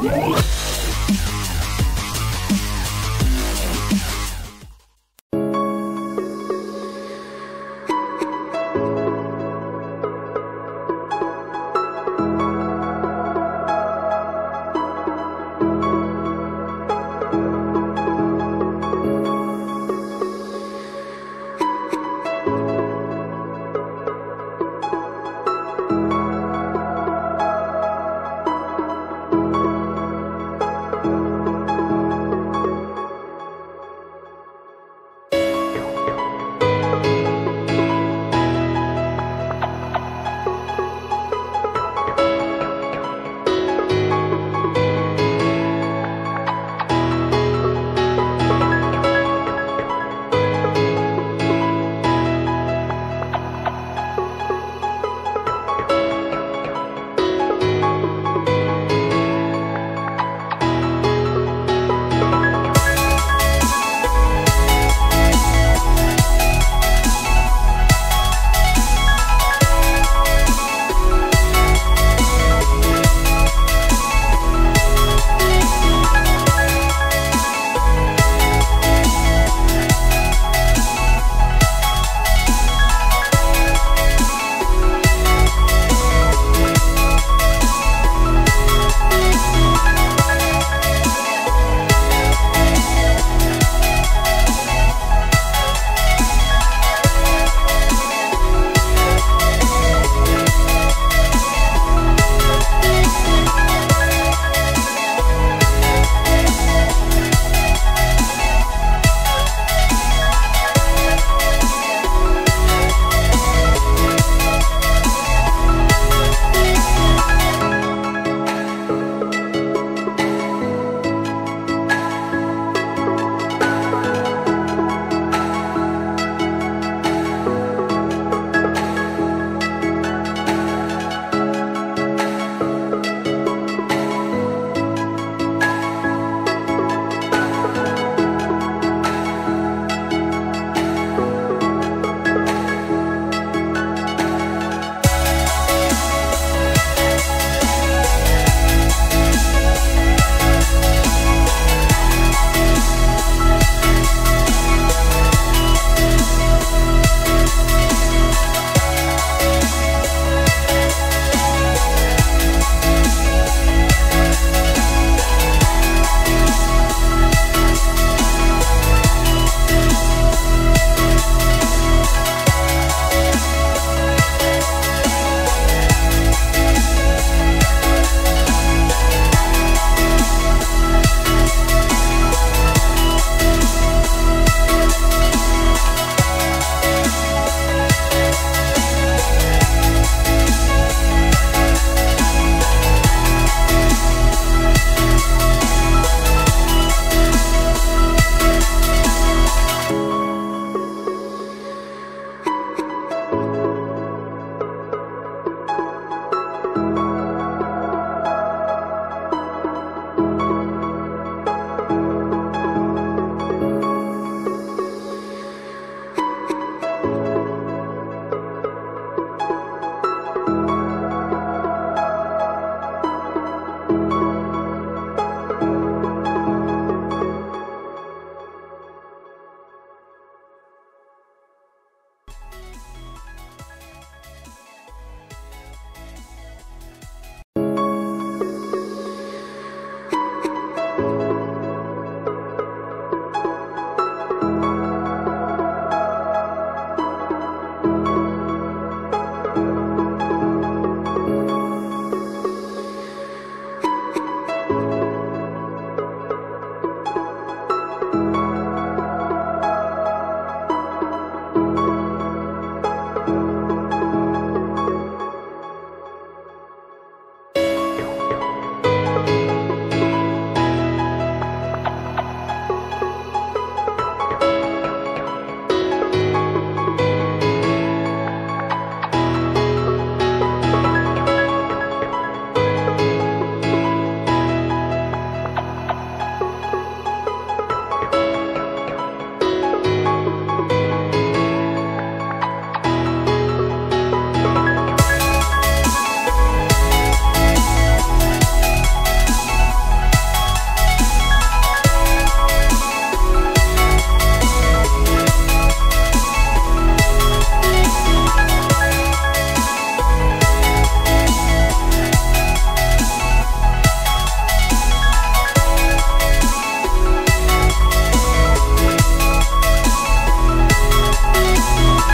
Yeah.